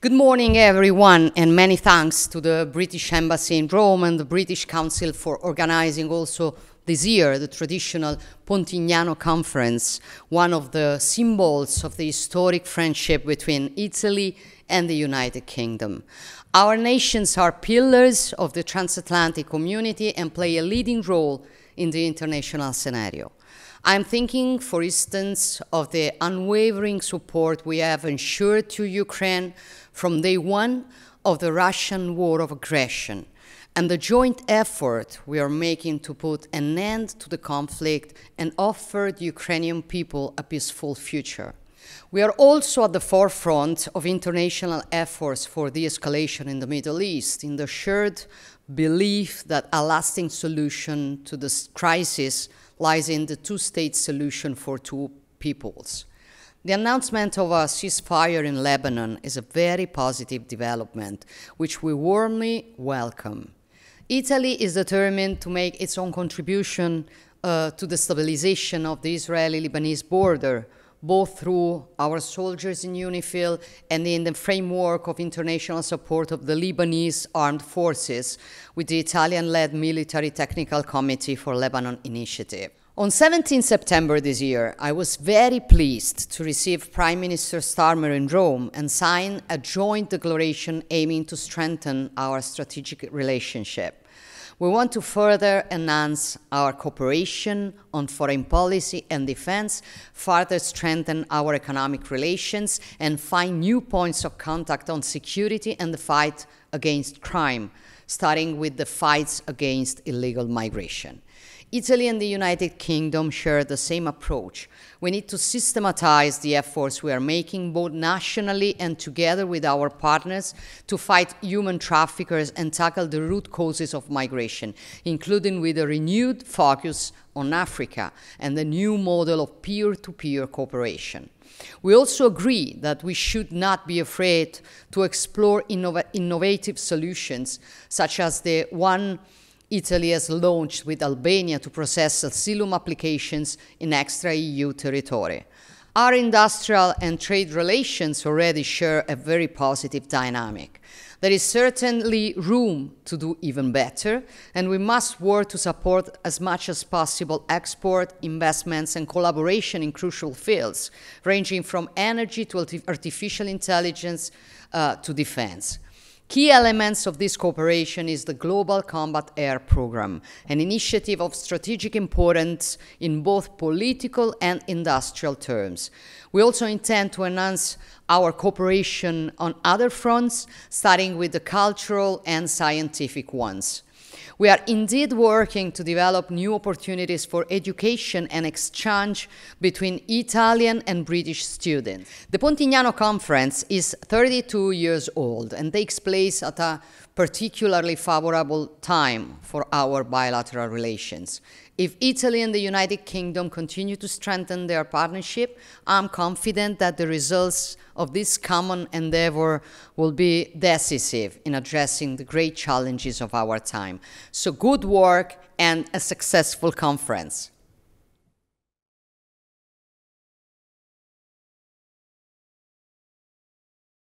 Good morning, everyone, and many thanks to the British Embassy in Rome and the British Council for organizing also this year the traditional Pontignano Conference, one of the symbols of the historic friendship between Italy and the United Kingdom. Our nations are pillars of the transatlantic community and play a leading role in the international scenario. I'm thinking, for instance, of the unwavering support we have ensured to Ukraine from day one of the Russian war of aggression and the joint effort we are making to put an end to the conflict and offer the Ukrainian people a peaceful future. We are also at the forefront of international efforts for de escalation in the Middle East, in the shared belief that a lasting solution to this crisis lies in the two state solution for two peoples. The announcement of a ceasefire in Lebanon is a very positive development, which we warmly welcome. Italy is determined to make its own contribution uh, to the stabilization of the Israeli Lebanese border, both through our soldiers in UNIFIL and in the framework of international support of the Lebanese armed forces with the Italian led Military Technical Committee for Lebanon initiative. On 17 September this year, I was very pleased to receive Prime Minister Starmer in Rome and sign a joint declaration aiming to strengthen our strategic relationship. We want to further enhance our cooperation on foreign policy and defense, further strengthen our economic relations, and find new points of contact on security and the fight against crime, starting with the fights against illegal migration. Italy and the United Kingdom share the same approach. We need to systematize the efforts we are making both nationally and together with our partners to fight human traffickers and tackle the root causes of migration, including with a renewed focus on Africa and the new model of peer-to-peer -peer cooperation. We also agree that we should not be afraid to explore innov innovative solutions, such as the one Italy has launched with Albania to process asylum applications in extra EU territory. Our industrial and trade relations already share a very positive dynamic. There is certainly room to do even better, and we must work to support as much as possible export, investments, and collaboration in crucial fields, ranging from energy to artificial intelligence uh, to defense. Key elements of this cooperation is the Global Combat Air Program, an initiative of strategic importance in both political and industrial terms. We also intend to enhance our cooperation on other fronts, starting with the cultural and scientific ones. We are indeed working to develop new opportunities for education and exchange between Italian and British students. The Pontignano Conference is 32 years old and takes place at a particularly favorable time for our bilateral relations. If Italy and the United Kingdom continue to strengthen their partnership, I'm confident that the results of this common endeavor will be decisive in addressing the great challenges of our time. So good work and a successful conference.